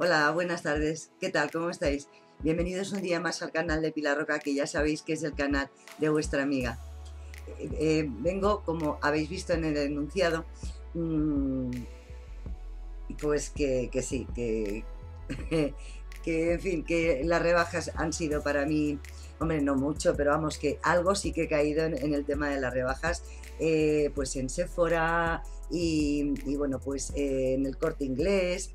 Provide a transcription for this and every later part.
Hola, buenas tardes. ¿Qué tal? ¿Cómo estáis? Bienvenidos un día más al canal de Pilar Roca, que ya sabéis que es el canal de vuestra amiga. Eh, eh, vengo, como habéis visto en el enunciado, mmm, pues que, que sí, que, que en fin, que las rebajas han sido para mí, hombre, no mucho, pero vamos, que algo sí que he caído en, el tema de las rebajas, eh, pues en Sephora y bueno, pues en el corte inglés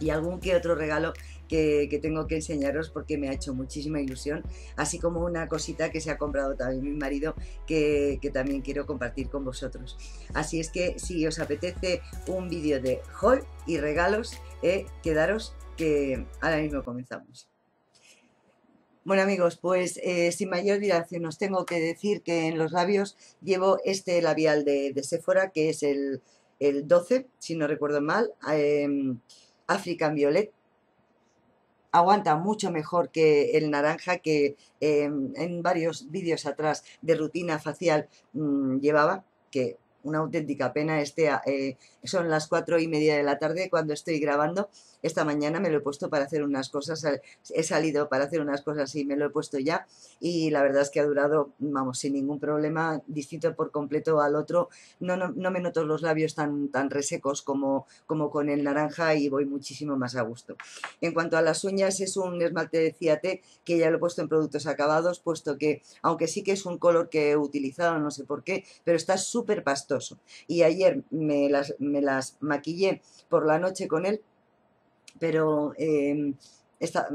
y algún que otro regalo que, tengo que enseñaros porque me ha hecho muchísima ilusión, así como una cosita que se ha comprado también mi marido que, también quiero compartir con vosotros. Así es que si os apetece un vídeo de haul y regalos, eh, quedaros que ahora mismo comenzamos. Bueno amigos, pues eh, sin mayor dilación os tengo que decir que en los labios llevo este labial de, Sephora que es el, 12, si no recuerdo mal, eh, African Violet, aguanta mucho mejor que el naranja que em, en varios vídeos atrás de rutina facial mm, llevaba, que una auténtica pena. Este, eh, son las cuatro y media de la tarde cuando estoy grabando. Esta mañana me lo he puesto para hacer unas cosas, he salido para hacer unas cosas y me lo he puesto ya y la verdad es que ha durado, vamos, sin ningún problema, distinto por completo al otro. No, no, me noto los labios tan, tan resecos como, como con el naranja y voy muchísimo más a gusto. En cuanto a las uñas, es un esmalte de Ciate que ya lo he puesto en productos acabados, puesto que, aunque sí que es un color que he utilizado, no sé por qué, pero está súper pastoso y ayer me las, me las maquillé por la noche con él, pero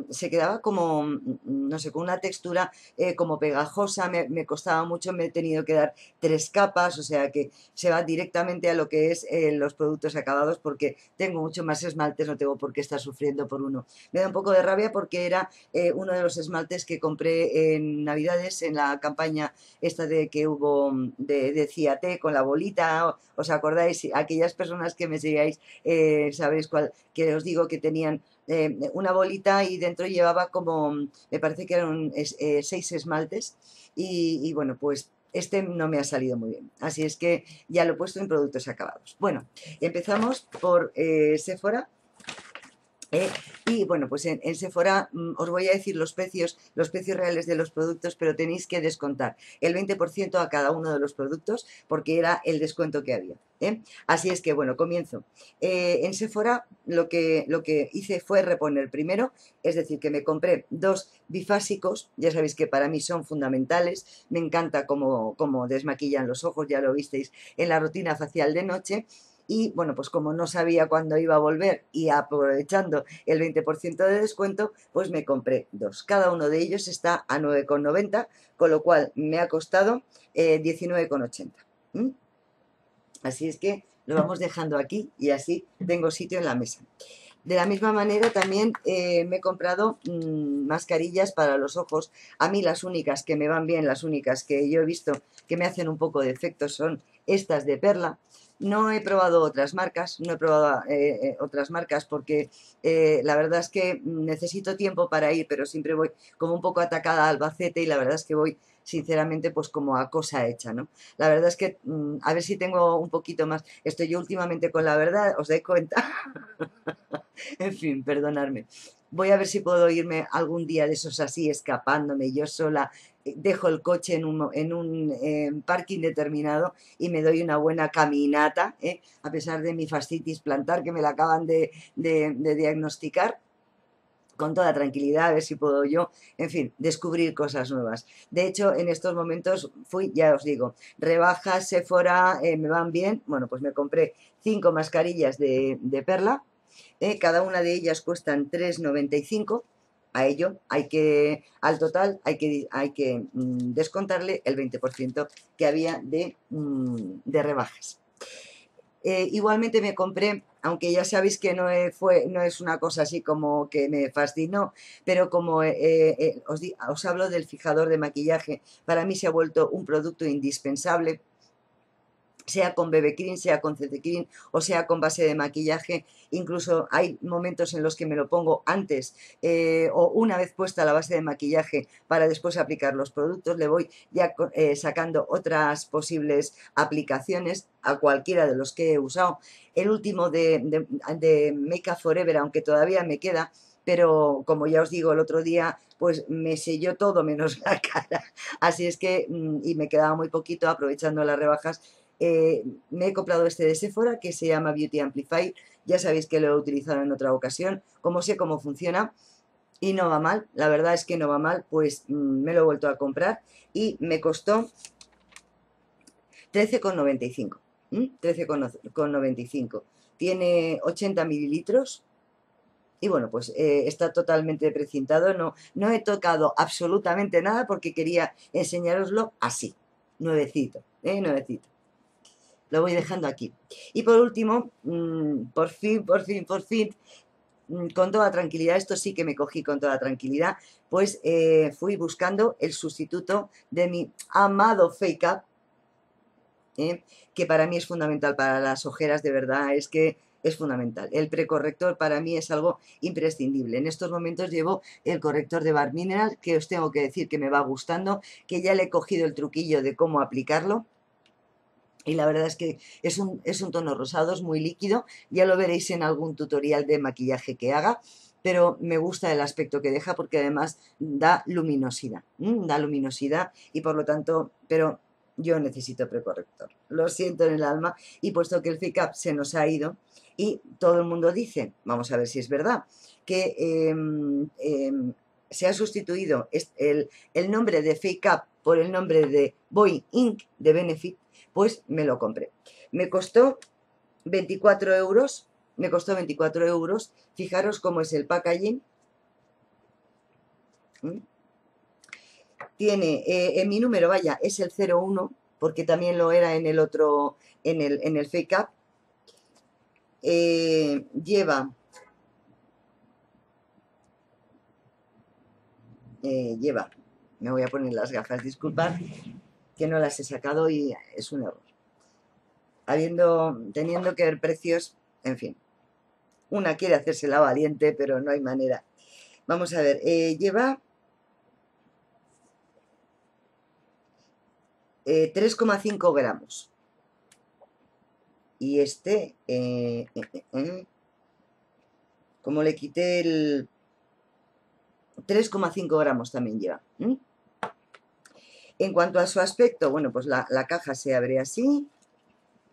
se quedaba como, mm, no sé, con una textura eh, como pegajosa, me, costaba mucho, me he tenido que dar tres capas, o sea que se va directamente a lo que es eh, los productos acabados porque tengo mucho más esmaltes, no tengo por qué estar sufriendo por uno. Me da un poco de rabia porque era eh, uno de los esmaltes que compré en Navidades en la campaña esta de que hubo mm, de, de Ciate con la bolita, ¿os acordáis? Aquellas personas que me sigáis sabéis cuál, que os digo que tenían eh, una bolita y dentro llevaba como, me parece que eran eh, seis esmaltes y, bueno, pues este no me ha salido muy bien. Así es que ya lo he puesto en productos acabados. Bueno, empezamos por eh, Sephora. Eh, y bueno, pues en, Sephora mm, os voy a decir los precios, los precios reales de los productos, pero tenéis que descontar el 20% a cada uno de los productos porque era el descuento que había. ¿eh? Así es que bueno, comienzo. Eh, en Sephora lo que, lo que hice fue reponer primero, es decir, que me compré dos bifásicos, ya sabéis que para mí son fundamentales, me encanta cómo, cómo desmaquillan los ojos, ya lo visteis en la rutina facial de noche, y bueno, pues como no sabía cuándo iba a volver y aprovechando el 20% de descuento, pues me compré dos. Cada uno de ellos está a 9,90, con lo cual me ha costado 19,80. Eh, así es que lo vamos dejando aquí y así tengo sitio en la mesa. De la misma manera también eh, me he comprado mm, mascarillas para los ojos. A mí las únicas que me van bien, las únicas que yo he visto que me hacen un poco de efecto son estas de perla. No he probado otras marcas, no he probado eh, eh, otras marcas porque eh, la verdad es que necesito tiempo para ir, pero siempre voy como un poco atacada a Albacete y la verdad es que voy sinceramente pues como a cosa hecha, ¿no? La verdad es que mm, a ver si tengo un poquito más, estoy yo últimamente con la verdad, os doy cuenta, en fin, perdonadme. Voy a ver si puedo irme algún día de esos así, escapándome yo sola, dejo el coche en un, en un parking determinado y me doy una buena caminata, ¿eh? a pesar de mi fascitis plantar que me la acaban de, diagnosticar con toda tranquilidad, a ver si puedo yo, en fin, descubrir cosas nuevas. De hecho, en estos momentos fui, ya os digo, rebajas, Sephora, eh, me van bien. Bueno, pues me compré cinco mascarillas de, perla, ¿eh? cada una de ellas cuestan 3,95 a ello hay que, al total, hay que, hay que mm, descontarle el 20% que había de, mm, rebajas. Eh, igualmente me compré, aunque ya sabéis que no, fue, no es una cosa así como que me fascinó, pero como eh, eh, os, os hablo del fijador de maquillaje, para mí se ha vuelto un producto indispensable sea con BB Cream, sea con CC Cream o sea con base de maquillaje. Incluso hay momentos en los que me lo pongo antes eh, o una vez puesta la base de maquillaje para después aplicar los productos. Le voy ya eh, sacando otras posibles aplicaciones a cualquiera de los que he usado. El último de, de, de Make Up Forever, aunque todavía me queda, pero como ya os digo el otro día, pues me selló todo menos la cara. Así es que, mm, y me quedaba muy poquito aprovechando las rebajas eh, me he comprado este de Sephora que se llama Beauty Amplify. Ya sabéis que lo he utilizado en otra ocasión. Como sé cómo funciona y no va mal, la verdad es que no va mal, pues mm, me lo he vuelto a comprar y me costó 13,95. 13,95. Tiene 80 mililitros. Y bueno, pues eh, está totalmente precintado. No, no he tocado absolutamente nada porque quería enseñaroslo así. Nuevecito, ¿eh? Nuevecito lo voy dejando aquí. Y por último, mm, por fin, por fin, por fin, mm, con toda tranquilidad, esto sí que me cogí con toda tranquilidad, pues eh, fui buscando el sustituto de mi amado Fake Up, ¿eh? que para mí es fundamental para las ojeras, de verdad, es que es fundamental. El precorrector para mí es algo imprescindible. En estos momentos llevo el corrector de Bar Mineral, que os tengo que decir que me va gustando, que ya le he cogido el truquillo de cómo aplicarlo y la verdad es que es un, es un tono rosado, es muy líquido, ya lo veréis en algún tutorial de maquillaje que haga, pero me gusta el aspecto que deja porque además da luminosidad, da luminosidad y por lo tanto, pero yo necesito precorrector, lo siento en el alma y puesto que el Fake Up se nos ha ido y todo el mundo dice, vamos a ver si es verdad, que em, em, se ha sustituido el, nombre de Fake Up por el nombre de Boy Inc. de Benefit, pues me lo compré. Me costó 24 euros, me costó 24 euros. Fijaros cómo es el packaging. ¿Mm? Tiene, eh, en mi número, vaya, es el 01, porque también lo era en el otro, en el, en el Fake Up. Eh, lleva eh, lleva, me voy a poner las gafas, disculpad, que no las he sacado y es un error. Habiendo, teniendo que ver precios, en fin. Una quiere hacerse la valiente, pero no hay manera. Vamos a ver, eh, lleva 3,5 eh, gramos. Y este, eh, como le quité el 3,5 gramos también lleva. En cuanto a su aspecto, bueno, pues la, caja se abre así.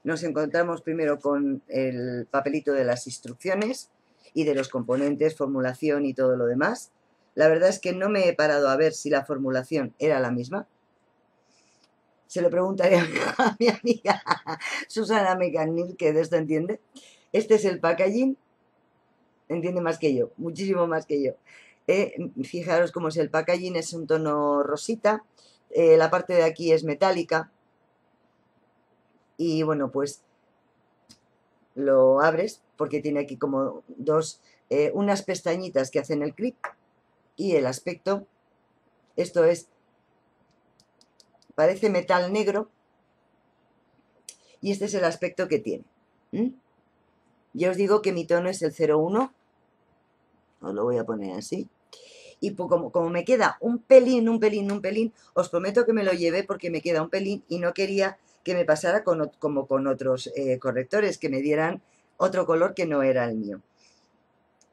Nos encontramos primero con el papelito de las instrucciones y de los componentes, formulación y todo lo demás. La verdad es que no me he parado a ver si la formulación era la misma. Se lo preguntaré a mi amiga Susana Mecanil, que de esto entiende. Este es el packaging. Entiende más que yo, muchísimo más que yo. Eh, fijaros cómo es el packaging, es un tono rosita eh, la parte de aquí es metálica y bueno pues lo abres porque tiene aquí como dos, eh, unas pestañitas que hacen el clic y el aspecto, esto es, parece metal negro y este es el aspecto que tiene. Ya os digo que mi tono es el 01, os lo voy a poner así, y como, como me queda un pelín, un pelín, un pelín, os prometo que me lo llevé porque me queda un pelín y no quería que me pasara como con otros eh, correctores, que me dieran otro color que no era el mío.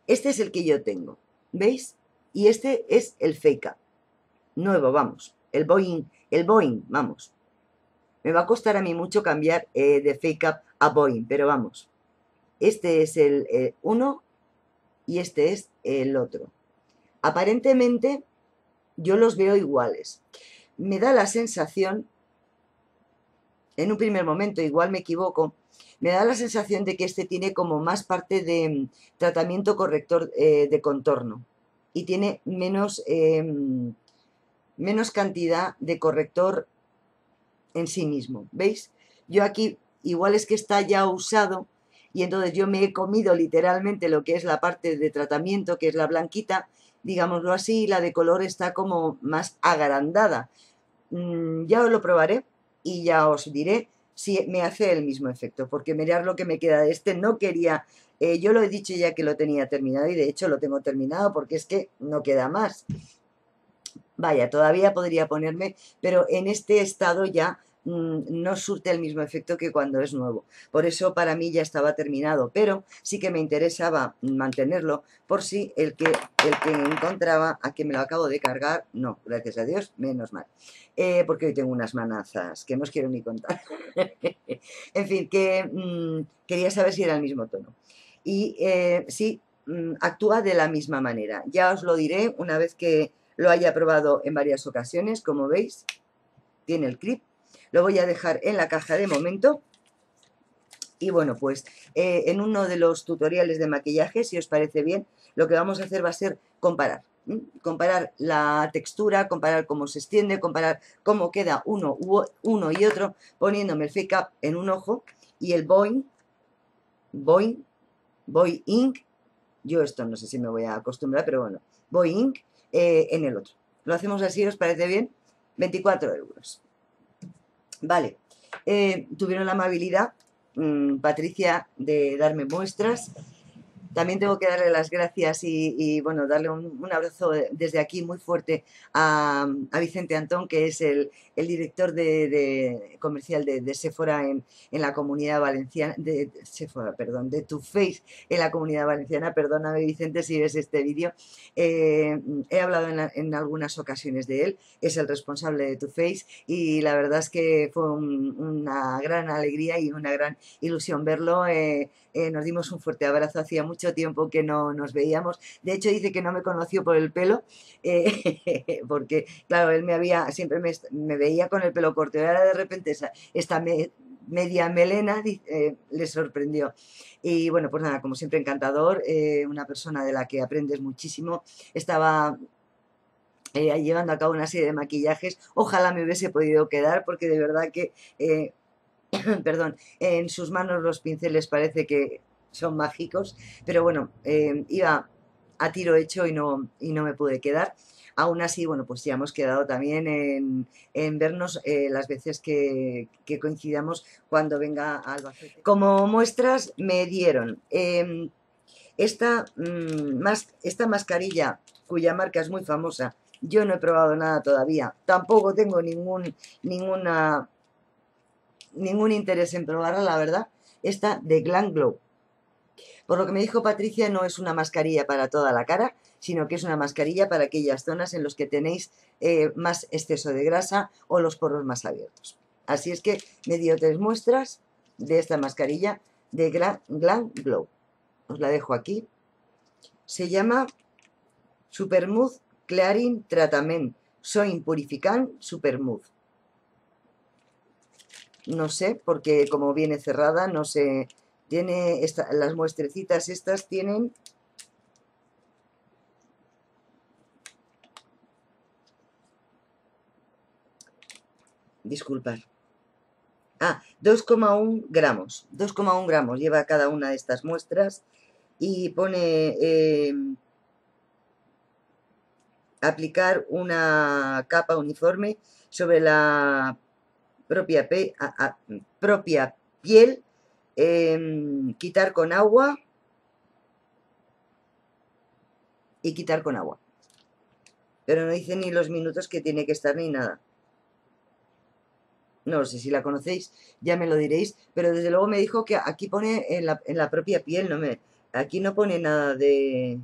Este es el que yo tengo, ¿veis? Y este es el Up, nuevo, vamos, el Boeing, el Boeing, vamos. Me va a costar a mí mucho cambiar eh, de Fake Up a Boeing, pero vamos. Este es el eh, uno y este es el otro. Aparentemente yo los veo iguales. Me da la sensación, en un primer momento, igual me equivoco, me da la sensación de que este tiene como más parte de mm, tratamiento corrector eh, de contorno y tiene menos, menos cantidad de corrector en sí mismo. ¿Veis? Yo aquí igual es que está ya usado y entonces yo me he comido literalmente lo que es la parte de tratamiento, que es la blanquita, digámoslo así, la de color está como más agrandada. Mm, ya os lo probaré y ya os diré si me hace el mismo efecto, porque mirar lo que me queda de este, no quería, eh, yo lo he dicho ya que lo tenía terminado y de hecho lo tengo terminado porque es que no queda más. Vaya, todavía podría ponerme, pero en este estado ya Mm, no surte el mismo efecto que cuando es nuevo. Por eso para mí ya estaba terminado, pero sí que me interesaba mantenerlo por si el que, el que encontraba a que me lo acabo de cargar, no, gracias a Dios, menos mal. Eh, porque hoy tengo unas manazas que no os quiero ni contar. en fin, que mm, quería saber si era el mismo tono. Y eh, sí, mm, actúa de la misma manera. Ya os lo diré una vez que lo haya probado en varias ocasiones, como veis, tiene el clip lo voy a dejar en la caja de momento. Y bueno, pues eh, en uno de los tutoriales de maquillaje, si os parece bien, lo que vamos a hacer va a ser comparar. Comparar la textura, comparar cómo se extiende, comparar cómo queda uno, uno y otro, poniéndome el fake up en un ojo y el boing, boing, boy ink, yo esto no sé si me voy a acostumbrar, pero bueno, boy ink eh, en el otro. Lo hacemos así, ¿os parece bien? 24 euros. Vale, eh, tuvieron la amabilidad, mm, Patricia, de darme muestras también tengo que darle las gracias y, bueno, darle un, abrazo desde aquí muy fuerte a, Vicente Antón, que es el, director de, comercial de, Sephora en, la comunidad valenciana, de, Sephora, perdón, de Tu Face en la comunidad valenciana. Perdóname, Vicente, si ves este vídeo. Eh, he hablado en, algunas ocasiones de él, es el responsable de Tu Face y la verdad es que fue una gran alegría y una gran ilusión verlo. Eh, eh, nos dimos un fuerte abrazo, hacía mucho tiempo que no nos veíamos. De hecho, dice que no me conoció por el pelo, eh, porque, claro, él me había, siempre me, veía con el pelo corto ahora de repente esa, esta media melena eh, le sorprendió. Y bueno, pues nada, como siempre encantador, una persona de la que aprendes muchísimo. Estaba llevando a cabo una serie de maquillajes. Ojalá me hubiese podido quedar porque de verdad que perdón, en sus manos los pinceles parece que son mágicos, pero bueno, eh, iba a tiro hecho y no, y no me pude quedar. Aún así, bueno, pues ya hemos quedado también en, vernos eh, las veces que, coincidamos cuando venga Albacete. Como muestras me dieron em, esta, mm, esta mascarilla, cuya marca es muy famosa, yo no he probado nada todavía, tampoco tengo ningún, ninguna ningún interés en probarla, la verdad, esta de Glam Glow. Por lo que me dijo Patricia, no es una mascarilla para toda la cara, sino que es una mascarilla para aquellas zonas en las que tenéis eh, más exceso de grasa o los poros más abiertos. Así es que me dio tres muestras de esta mascarilla de Glam Glow. Os la dejo aquí. Se llama Supermooth Clearing Tratament Soin Purificant Supermooth no sé, porque como viene cerrada, no sé, tiene las muestrecitas estas tienen... Disculpar. Ah, 2,1 gramos. 2,1 gramos lleva cada una de estas muestras y pone eh, aplicar una capa uniforme sobre la propia piel, em, quitar con agua y quitar con agua. Pero no dice ni los minutos que tiene que estar ni nada. No sé si la conocéis, ya me lo diréis, pero desde luego me dijo que aquí pone en la, en la propia piel, no me, aquí no pone nada de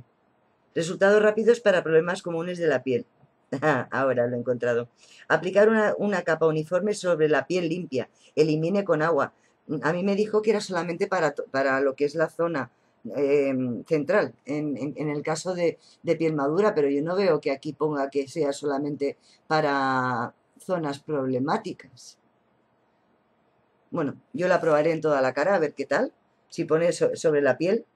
resultados rápidos para problemas comunes de la piel. Ahora lo he encontrado. Aplicar una, capa uniforme sobre la piel limpia. Elimine con agua. A mí me dijo que era solamente para, para lo que es la zona em, central, en, el caso de, de, piel madura, pero yo no veo que aquí ponga que sea solamente para zonas problemáticas. Bueno, yo la probaré en toda la cara a ver qué tal. Si pone sobre la piel,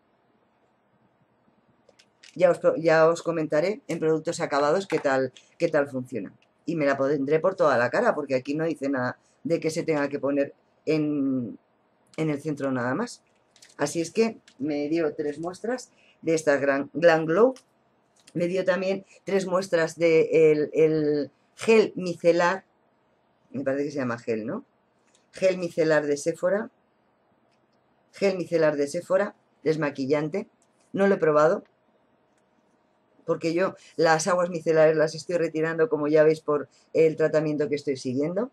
ya os, comentaré en productos acabados qué tal, qué tal funciona. Y me la pondré por toda la cara, porque aquí no dice nada de que se tenga que poner en, el centro nada más. Así es que me dio tres muestras de esta gran Glam Glow. Me dio también tres muestras de el, gel micelar, me parece que se llama gel, ¿no? gel micelar de Sephora, gel micelar de Sephora, desmaquillante, no lo he probado, porque yo las aguas micelares las estoy retirando, como ya veis, por el tratamiento que estoy siguiendo.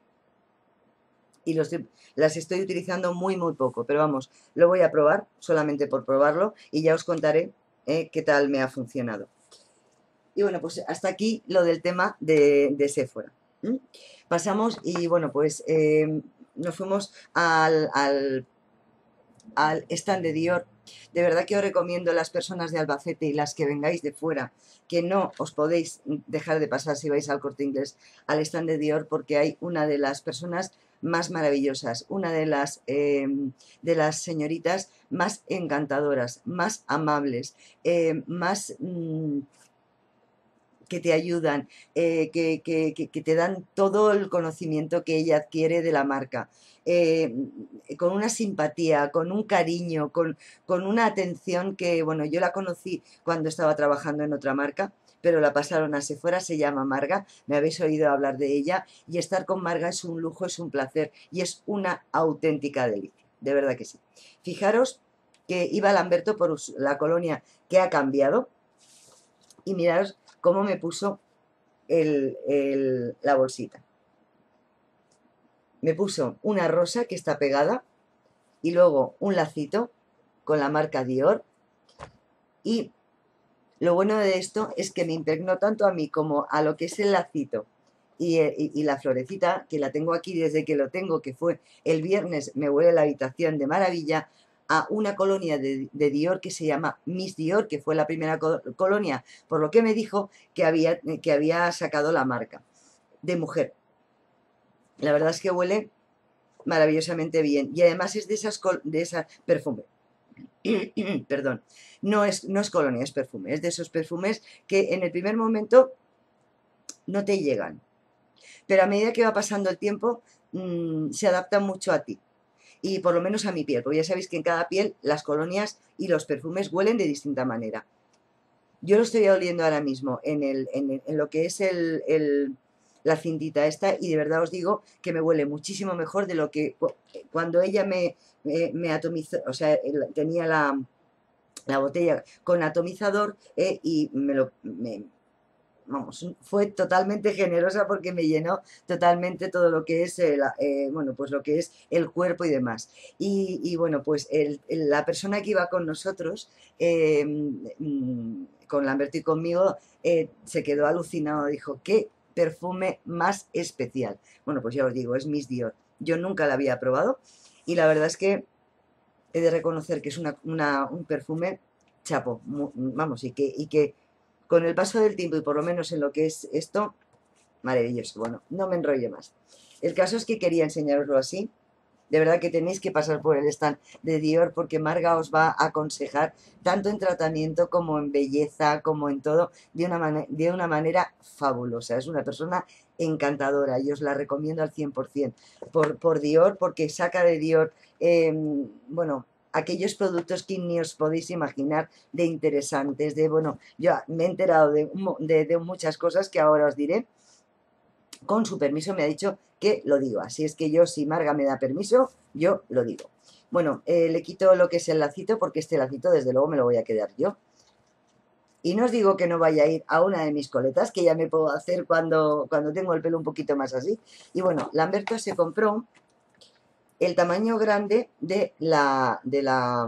Y las estoy utilizando muy, muy poco. Pero vamos, lo voy a probar, solamente por probarlo, y ya os contaré eh, qué tal me ha funcionado. Y bueno, pues hasta aquí lo del tema de, Sephora. Pasamos y bueno, pues eh, nos fuimos al, al, stand de Dior de verdad que os recomiendo las personas de Albacete y las que vengáis de fuera, que no os podéis dejar de pasar si vais al corte inglés, al stand de Dior, porque hay una de las personas más maravillosas, una de las, em, de las señoritas más encantadoras, más amables, em, más... Mm, que te ayudan, eh, que, que, te dan todo el conocimiento que ella adquiere de la marca. Eh, con una simpatía, con un cariño, con, con una atención que, bueno, yo la conocí cuando estaba trabajando en otra marca, pero la pasaron a Sephora, se llama Marga, me habéis oído hablar de ella, y estar con Marga es un lujo, es un placer, y es una auténtica delicia, de verdad que sí. Fijaros que iba Lamberto por la colonia que ha cambiado, y miraros cómo me puso la bolsita me puso una rosa que está pegada y luego un lacito con la marca Dior y lo bueno de esto es que me impregnó tanto a mí como a lo que es el lacito y, eh, la florecita, que la tengo aquí desde que lo tengo, que fue el viernes, me huele la habitación de maravilla, a una colonia de, Dior que se llama Miss Dior, que fue la primera colonia, por lo que me dijo que había, que había sacado la marca de mujer. La verdad es que huele maravillosamente bien. Y además es de esas de esa perfume. Perdón. No es, no es colonia, es perfume. Es de esos perfumes que en el primer momento no te llegan. Pero a medida que va pasando el tiempo, mm, se adapta mucho a ti. Y por lo menos a mi piel, porque ya sabéis que en cada piel las colonias y los perfumes huelen de distinta manera. Yo lo estoy oliendo ahora mismo en, el, en, lo que es el, la cintita esta y de verdad os digo que me huele muchísimo mejor de lo que cuando ella me, me, atomizó, o sea, tenía la, la botella con atomizador eh, y me lo... vamos, fue totalmente generosa porque me llenó totalmente todo lo que es, eh, bueno, pues lo que es el cuerpo y demás. Y, bueno, pues la persona que iba con nosotros, eh, mm, con Lamberto y conmigo, se quedó alucinado, dijo, ¿qué perfume más especial. Bueno, pues ya os digo, es Miss Dior. Yo nunca la había probado y la verdad es que he de reconocer que es un perfume chapo, vamos, y que, y que con el paso del tiempo y por lo menos en lo que es esto, maravilloso. Bueno, no me enrollo más. El caso es que quería enseñaroslo así, de verdad que tenéis que pasar por el stand de Dior porque Marga os va a aconsejar tanto en tratamiento como en belleza, como en todo, de una, de una manera fabulosa. Es una persona encantadora y os la recomiendo al 100% por, por Dior porque saca de Dior, em, bueno, aquellos productos que ni os podéis imaginar de interesantes, de, bueno, yo me he enterado de, de muchas cosas que ahora os diré, con su permiso me ha dicho que lo digo. Así es que yo, si Marga me da permiso, yo lo digo. Bueno, eh, le quito lo que es el lacito porque este lacito desde luego me lo voy a quedar yo. Y no os digo que no vaya a ir a una de mis coletas, que ya me puedo hacer cuando, cuando tengo el pelo un poquito más así. Y bueno, Lamberto se compró el tamaño grande de la, la,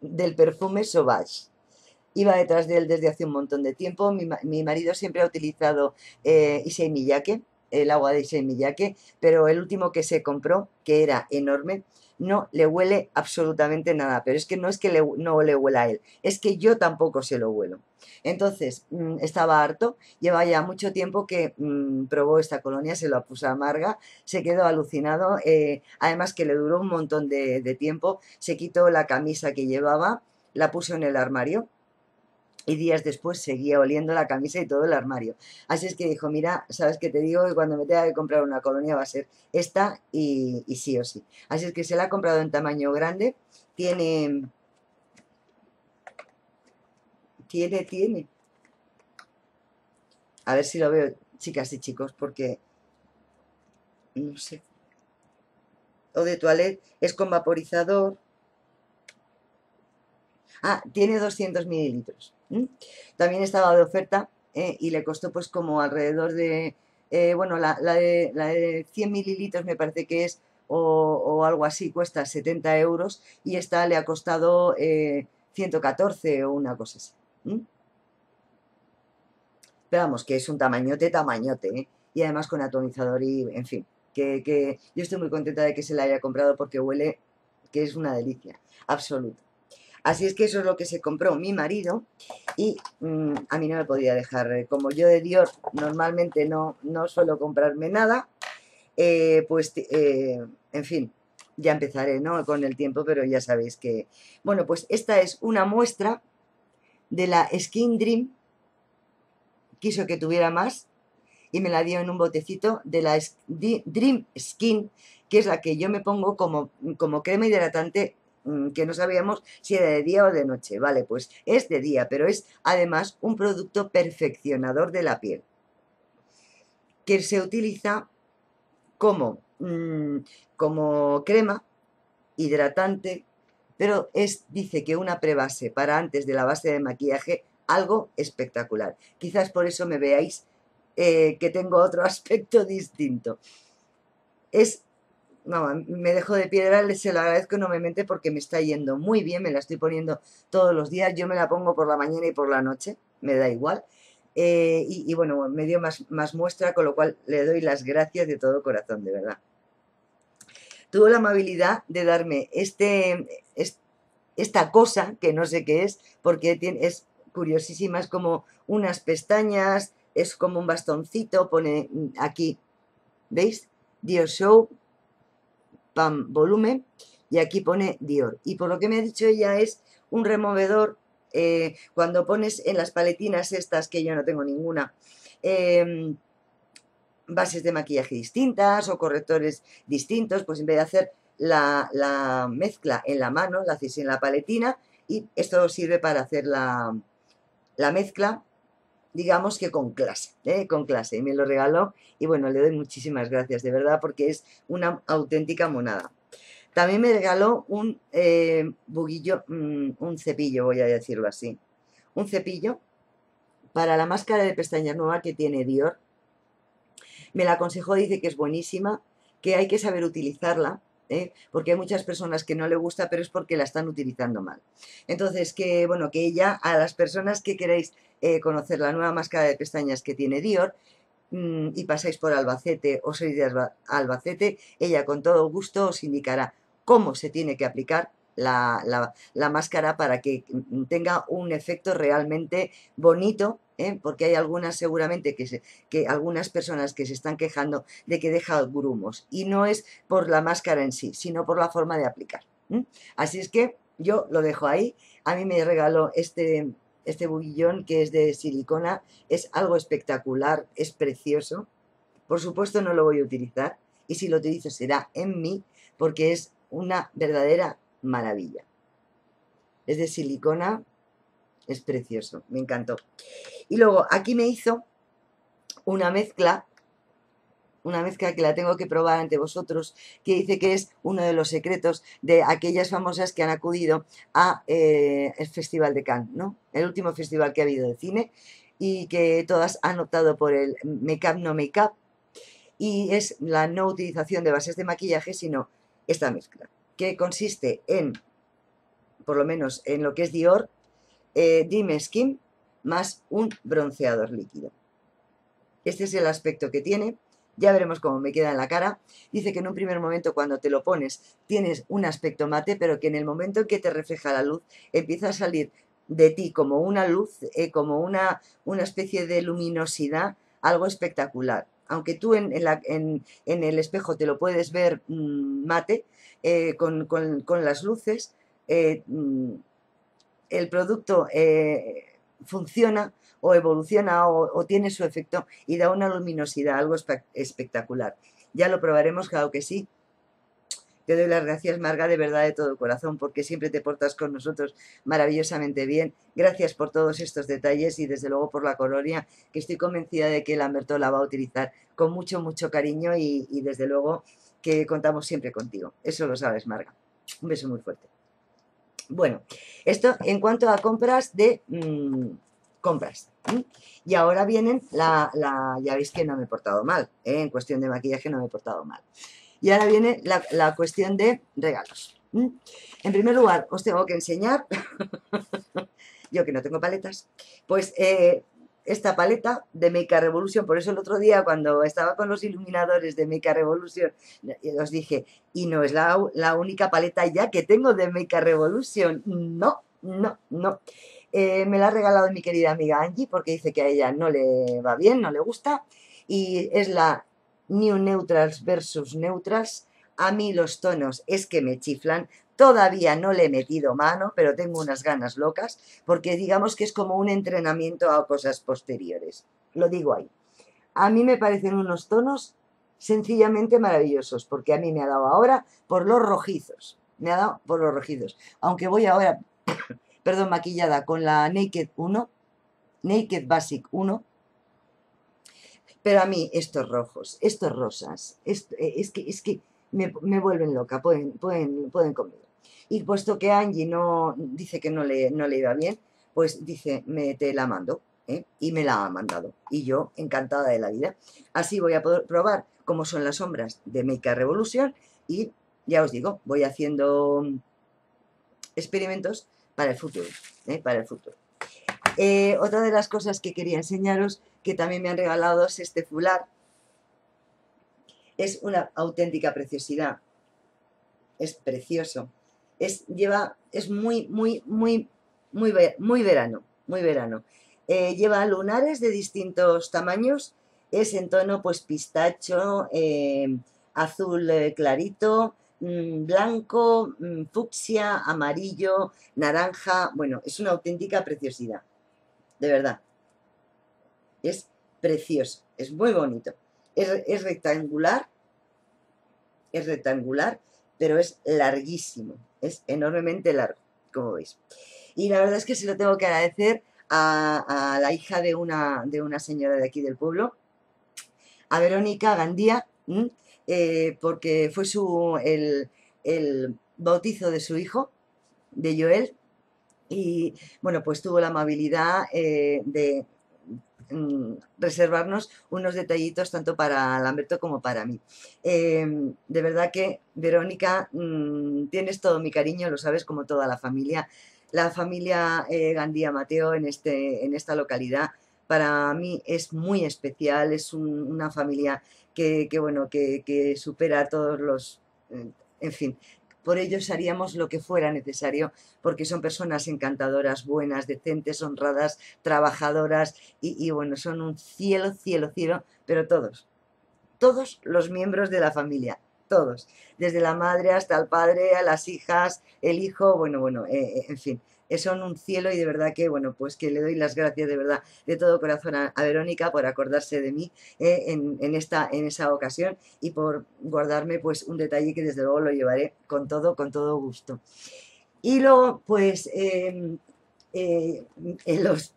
del perfume Sauvage iba detrás de él desde hace un montón de tiempo. Mi, marido siempre ha utilizado eh, Issei Miyake, el agua de Issei Miyake, pero el último que se compró, que era enorme, no le huele absolutamente nada. Pero es que no es que no le huela a él, es que yo tampoco se lo huelo. Entonces, mm, estaba harto, lleva ya mucho tiempo que mm, probó esta colonia, se lo puso amarga, se quedó alucinado, eh, además que le duró un montón de tiempo, se quitó la camisa que llevaba, la puso en el armario, y días después seguía oliendo la camisa y todo el armario. Así es que dijo, mira, sabes que te digo que cuando me tenga que comprar una colonia va a ser esta y, sí o sí. Así es que se la ha comprado en tamaño grande, tiene... Tiene, tiene. A ver si lo veo, chicas y chicos, porque... No sé. o de toilette es con vaporizador. Ah, tiene 200 mililitros. También estaba de oferta eh, y le costó pues como alrededor de, eh, bueno, la, de, la, de, 100 mililitros me parece que es, o, algo así, cuesta 70 euros y esta le ha costado 114 o una cosa así. Pero vamos, que es un tamañote, tamañote, ¿eh? y además con atomizador y, en fin, que, yo estoy muy contenta de que se la haya comprado porque huele que es una delicia, absoluta. Así es que eso es lo que se compró mi marido y mm, a mí no me podía dejar. Eh, como yo de Dior normalmente no, no suelo comprarme nada, eh, pues, en fin, ya empezaré ¿no? con el tiempo, pero ya sabéis que... Bueno, pues esta es una muestra de la Skin Dream quiso que tuviera más y me la dio en un botecito de la Dream Skin, que es la que yo me pongo como, como crema hidratante que no sabíamos si era de día o de noche. Vale, pues es de día, pero es además un producto perfeccionador de la piel, que se utiliza como, mm, como crema hidratante, pero es, dice que una prebase para antes de la base de maquillaje algo espectacular. Quizás por eso me veáis eh, que tengo otro aspecto distinto. Es, no, me dejo de piedra, se lo agradezco enormemente porque me está yendo muy bien, me la estoy poniendo todos los días, yo me la pongo por la mañana y por la noche, me da igual. Eh, y, bueno, me dio más, muestra, con lo cual le doy las gracias de todo corazón, de verdad. Tuvo la amabilidad de darme este, esta cosa, que no sé qué es, porque tiene, es curiosísimas, como unas pestañas, es como un bastoncito, pone aquí, ¿veis? Dior Show, Pam Volumen, y aquí pone Dior. Y por lo que me ha dicho ella es un removedor, eh, cuando pones en las paletinas estas, que yo no tengo ninguna, em, bases de maquillaje distintas o correctores distintos, pues en vez de hacer la, la mezcla en la mano, la hacéis en la paletina y esto sirve para hacer la, la mezcla, digamos que con clase, ¿eh? con clase. Y me lo regaló y bueno, le doy muchísimas gracias, de verdad, porque es una auténtica monada. También me regaló un eh, buguillo, mm, un cepillo, voy a decirlo así. Un cepillo para la máscara de pestañas nueva que tiene Dior. Me la aconsejó, dice que es buenísima, que hay que saber utilizarla, ¿eh? porque hay muchas personas que no le gusta, pero es porque la están utilizando mal. Entonces, que bueno, que ella, a las personas que queréis eh, conocer la nueva máscara de pestañas que tiene Dior, mm, y pasáis por Albacete o sois de Albacete, ella con todo gusto os indicará cómo se tiene que aplicar la, máscara para que tenga un efecto realmente bonito, ¿eh? porque hay algunas seguramente que, que algunas personas que se están quejando de que deja grumos y no es por la máscara en sí, sino por la forma de aplicar. Así es que yo lo dejo ahí. A mí me regaló este, este buguillón que es de silicona, es algo espectacular, es precioso. Por supuesto no lo voy a utilizar y si lo utilizo será en mí porque es una verdadera maravilla. Es de silicona, es precioso, me encantó. Y luego aquí me hizo una mezcla, una mezcla que la tengo que probar ante vosotros, que dice que es uno de los secretos de aquellas famosas que han acudido a eh, Festival de Cannes, ¿no? El último festival que ha habido de cine y que todas han optado por el make-up no make-up y es la no utilización de bases de maquillaje, sino esta mezcla que consiste en, por lo menos en lo que es Dior, eh, Skin más un bronceador líquido. Este es el aspecto que tiene. Ya veremos cómo me queda en la cara. Dice que en un primer momento cuando te lo pones tienes un aspecto mate, pero que en el momento en que te refleja la luz empieza a salir de ti como una luz, eh, como una, una especie de luminosidad, algo espectacular aunque tú en, el espejo te lo puedes ver mm, mate, eh, con, las luces, eh, mm, el producto eh, funciona o evoluciona o, tiene su efecto y da una luminosidad, algo espectacular. Ya lo probaremos, claro que sí, te doy las gracias, Marga, de verdad, de todo corazón, porque siempre te portas con nosotros maravillosamente bien. Gracias por todos estos detalles y desde luego por la colonia, que estoy convencida de que Lamberto la va a utilizar con mucho, mucho cariño y, desde luego que contamos siempre contigo. Eso lo sabes, Marga. Un beso muy fuerte. Bueno, esto en cuanto a compras de mm, compras. Y ahora vienen la, ya veis que no me he portado mal, ¿eh? en cuestión de maquillaje no me he portado mal. Y ahora viene la, cuestión de regalos. En primer lugar, os tengo que enseñar, yo que no tengo paletas, pues eh, esta paleta de Make Revolution, por eso el otro día cuando estaba con los iluminadores de Make Revolution, os dije, y no es la, la única paleta ya que tengo de Make Revolution, no, no, no. Eh, me la ha regalado mi querida amiga Angie porque dice que a ella no le va bien, no le gusta, y es la New Neutrals versus Neutrals. A mí los tonos es que me chiflan, Todavía no le he metido mano, pero tengo unas ganas locas, porque digamos que es como un entrenamiento a cosas posteriores. Lo digo ahí. A mí me parecen unos tonos sencillamente maravillosos, porque a mí me ha dado ahora por los rojizos. Me ha dado por los rojizos. Aunque voy ahora, perdón, maquillada con la Naked 1, Naked Basic 1, pero a mí estos rojos, estos rosas, eh, es, que, es que me, vuelven loca, pueden, pueden, pueden conmigo. Y puesto que Angie no, dice que no le, no le iba bien, pues dice, me te la mando. ¿eh? Y me la ha mandado. Y yo, encantada de la vida. Así voy a poder probar cómo son las sombras de Make Revolution y ya os digo, voy haciendo experimentos para el futuro. ¿eh? Para el futuro. Eh, otra de las cosas que quería enseñaros, que también me han regalado, es este fular. Es una auténtica preciosidad. Es precioso es, lleva, es muy, muy, muy, muy, muy verano, muy verano. Eh, lleva lunares de distintos tamaños, es en tono pues pistacho, eh, azul eh, clarito, mm, blanco, mm, fucsia, amarillo, naranja, bueno, es una auténtica preciosidad, de verdad. Es precioso, es muy bonito. Es, es rectangular, es rectangular, pero es larguísimo es enormemente largo, como veis. Y la verdad es que se lo tengo que agradecer a, la hija de una, de una señora de aquí del pueblo, a Verónica Gandía, eh, porque fue su, el, bautizo de su hijo, de Joel, y bueno, pues tuvo la amabilidad eh, de reservarnos unos detallitos tanto para Lamberto como para mí. Em, de verdad que, Verónica, mm, tienes todo mi cariño, lo sabes, como toda la familia. La familia eh, Gandía Mateo en, este, en esta localidad para mí es muy especial, es una familia que, bueno, que, supera todos los... En fin, por ellos haríamos lo que fuera necesario, porque son personas encantadoras, buenas, decentes, honradas, trabajadoras y, bueno, son un cielo, cielo, cielo, pero todos, todos los miembros de la familia, todos, desde la madre hasta el padre, a las hijas, el hijo, bueno, bueno, eh, eh, en fin, son un cielo y de verdad que, bueno, pues que le doy las gracias de verdad de todo corazón a, Verónica por acordarse de mí eh, en, esta, en esa ocasión y por guardarme pues un detalle que desde luego lo llevaré con todo, con todo gusto. Y luego, pues, em, eh, en los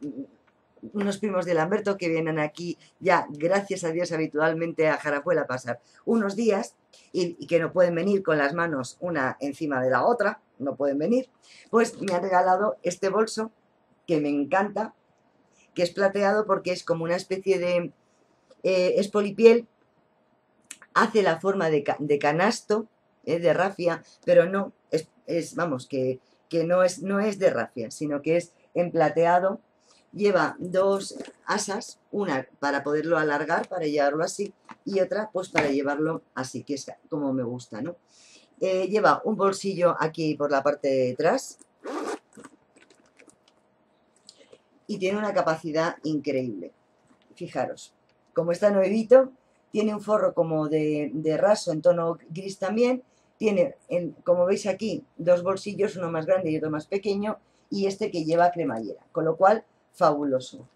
unos primos de Lamberto que vienen aquí ya, gracias a Dios, habitualmente a Jarafuela a pasar unos días y, que no pueden venir con las manos una encima de la otra, no pueden venir, pues me han regalado este bolso que me encanta, que es plateado porque es como una especie de... Eh, es polipiel, hace la forma de, canasto, eh, de rafia, pero no, es, vamos, que, que no, es, no es de rafia, sino que es en plateado lleva dos asas, una para poderlo alargar, para llevarlo así, y otra pues para llevarlo así, que es como me gusta, ¿no? Eh, lleva un bolsillo aquí por la parte de atrás y tiene una capacidad increíble. Fijaros, como está nuevito, tiene un forro como de, raso en tono gris también, tiene, como veis aquí, dos bolsillos, uno más grande y otro más pequeño, y este que lleva cremallera, con lo cual fabuloso.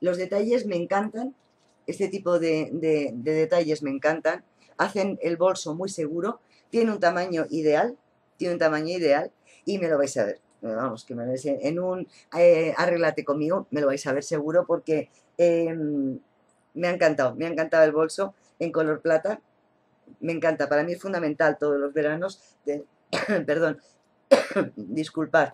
Los detalles me encantan, este tipo de, detalles me encantan, hacen el bolso muy seguro, tiene un tamaño ideal, tiene un tamaño ideal y me lo vais a ver. Vamos, que me lo en un eh, arreglate conmigo, me lo vais a ver seguro porque em, me ha encantado, me ha encantado el bolso en color plata, me encanta, para mí es fundamental todos los veranos, perdón, disculpad,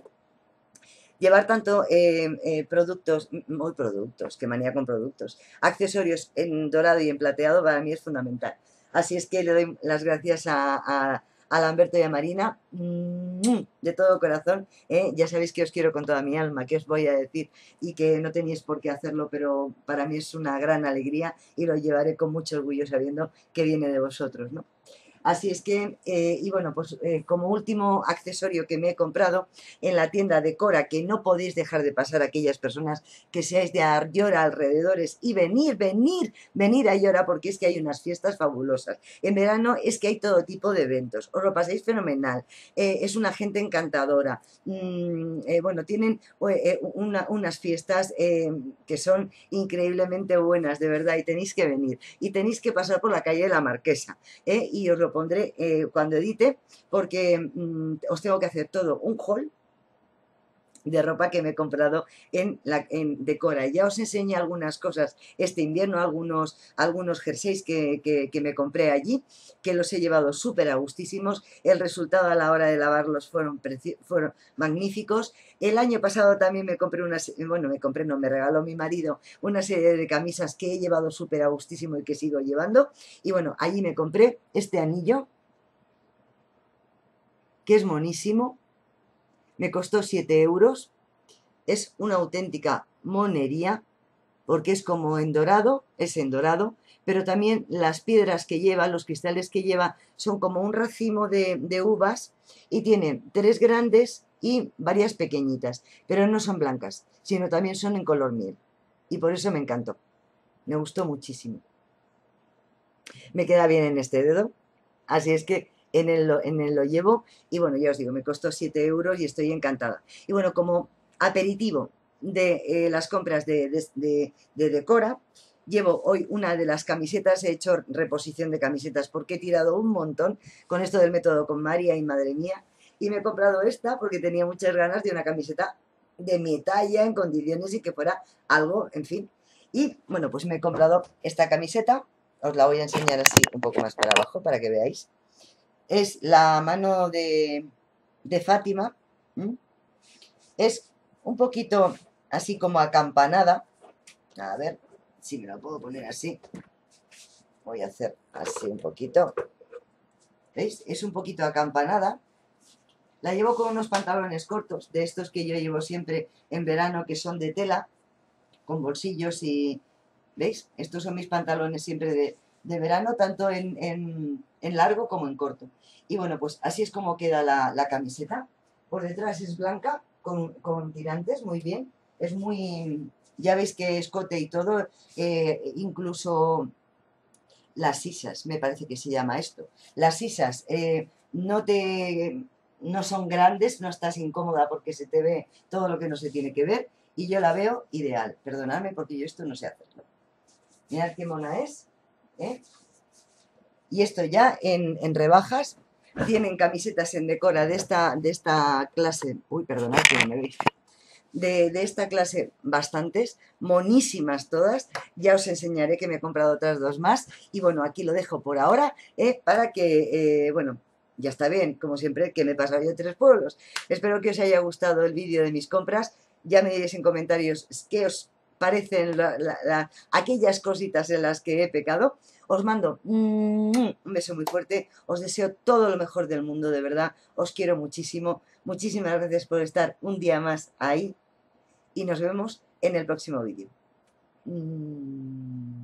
llevar tanto eh, eh, productos, muy productos, que manía con productos, accesorios en dorado y en plateado para mí es fundamental. Así es que le doy las gracias a, a Lamberto y a Marina, mm, de todo corazón. ¿eh? Ya sabéis que os quiero con toda mi alma, que os voy a decir y que no tenéis por qué hacerlo, pero para mí es una gran alegría y lo llevaré con mucho orgullo sabiendo que viene de vosotros. ¿no? Así es que, eh, y bueno, pues eh, como último accesorio que me he comprado en la tienda de Cora, que no podéis dejar de pasar aquellas personas que seáis de Ayora alrededores y venir, venir, venir a Ayora porque es que hay unas fiestas fabulosas. En verano es que hay todo tipo de eventos, os lo pasáis fenomenal, eh, es una gente encantadora. Mm, bueno, tienen unas fiestas que son increíblemente buenas, de verdad, y tenéis que venir. Y tenéis que pasar por la calle de la Marquesa, y os lo pondré eh, cuando edite, porque mm, os tengo que hacer todo un haul de ropa que me he comprado en, la, en Decora. Ya os enseñé algunas cosas este invierno, algunos, algunos jerseys que, que, me compré allí, que los he llevado súper a gustísimos. El resultado a la hora de lavarlos fueron, fueron magníficos. El año pasado también me compré una, bueno, me compré, no, me regaló mi marido una serie de camisas que he llevado súper a gustísimo y que sigo llevando. Y bueno, allí me compré este anillo, que es monísimo, me costó 7 euros, es una auténtica monería, porque es como en dorado, es en dorado, pero también las piedras que lleva, los cristales que lleva, son como un racimo de, uvas y tienen tres grandes y varias pequeñitas, pero no son blancas, sino también son en color miel. Y por eso me encantó. Me gustó muchísimo. Me queda bien en este dedo, así es que en el, en lo llevo y bueno, ya os digo, me costó 7 euros y estoy encantada. Y bueno, como aperitivo de eh, las compras de, de, Decora, llevo hoy una de las camisetas, he hecho reposición de camisetas porque he tirado un montón con esto del método con María y madre mía, y me he comprado esta porque tenía muchas ganas de una camiseta de mi talla, en condiciones y que fuera algo, en fin. Y bueno, pues me he comprado esta camiseta, os la voy a enseñar así un poco más para abajo para que veáis es la mano de, Fátima. Es un poquito así como acampanada. A ver si me la puedo poner así. Voy a hacer así un poquito. ¿Veis? Es un poquito acampanada. La llevo con unos pantalones cortos, de estos que yo llevo siempre en verano, que son de tela, con bolsillos y... ¿Veis? Estos son mis pantalones siempre de, de verano, tanto en, largo como en corto. Y bueno, pues así es como queda la, camiseta. Por detrás es blanca, con, tirantes, muy bien. Es muy, ya veis que escote y todo, eh, incluso las sisas, me parece que se llama esto. Las sisas eh, no te no son grandes, no estás incómoda porque se te ve todo lo que no se tiene que ver y yo la veo ideal. Perdonadme porque yo esto no sé hacerlo. Mirad qué mona es. ¿eh? Y esto ya en, rebajas. Tienen camisetas en decora de esta, de esta clase. Uy, perdonad que me veis. De, esta clase bastantes, monísimas todas. Ya os enseñaré que me he comprado otras dos más. Y bueno, aquí lo dejo por ahora ¿eh? para que, eh, bueno, ya está bien, como siempre, que me he pasado yo tres pueblos. Espero que os haya gustado el vídeo de mis compras. Ya me diréis en comentarios qué os parecen aquellas cositas en las que he pecado. Os mando un beso muy fuerte, os deseo todo lo mejor del mundo, de verdad, os quiero muchísimo. Muchísimas gracias por estar un día más ahí y nos vemos en el próximo vídeo. Mm.